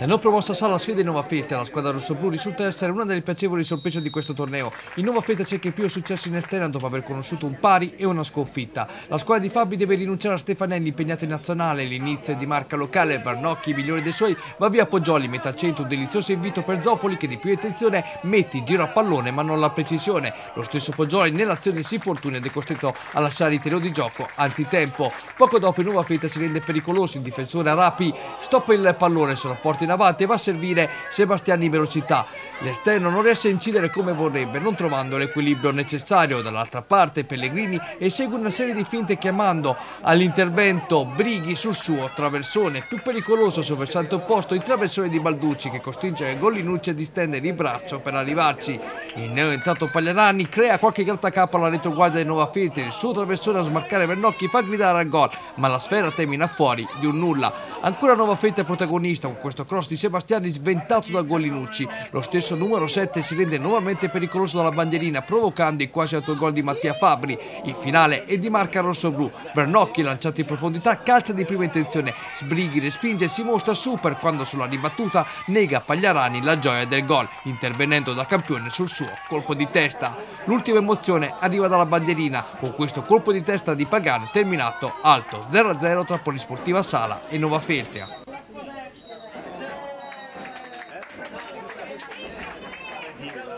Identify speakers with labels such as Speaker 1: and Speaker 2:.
Speaker 1: La non promossa Sala sfida il Nova Fete, la squadra rossoblù risulta essere una delle piacevoli sorprese di questo torneo. Il Nova Fete cerca il più successo in esterna dopo aver conosciuto un pari e una sconfitta. La squadra di Fabi deve rinunciare a Stefanelli impegnato in nazionale, l'inizio di marca locale, Varnocchi, migliore dei suoi, va via Poggioli, mette al centro un delizioso invito per Zofoli che di più attenzione metti giro a pallone ma non la precisione. Lo stesso Poggioli nell'azione si infortuna ed è costretto a lasciare il terreno di gioco, anzi tempo. Poco dopo il Nova Fete si rende pericoloso, il difensore Arapi stoppa il pallone sulla porta in avanti va a servire Sebastiani in velocità. L'esterno non riesce a incidere come vorrebbe, non trovando l'equilibrio necessario. Dall'altra parte Pellegrini esegue una serie di finte chiamando all'intervento Brighi sul suo traversone. Più pericoloso sul versante opposto il traversone di Balducci che costringe Gollinucci a distendere il braccio per arrivarci. Il neo entrato Pagliarani crea qualche grattacapo alla retroguardia di Nova Filtri. Il suo traversone a smarcare Vernocchi fa gridare al gol, ma la sfera termina fuori di un nulla. Ancora Nova Filtri protagonista con questo cross di Sebastiani sventato da Gollinucci. Lo stesso numero 7 si rende nuovamente pericoloso dalla bandierina provocando il quasi autogol di Mattia Fabri. Il finale è di marca rosso-blu. Vernocchi lanciato in profondità calcia di prima intenzione. Sbrighi respinge e si mostra super quando sulla ribattuta nega a Pagliarani la gioia del gol, intervenendo da campione sul suo colpo di testa. L'ultima emozione arriva dalla bandierina con questo colpo di testa di Pagano terminato alto 0-0 tra Polisportiva Sala e Nova Feltria. here.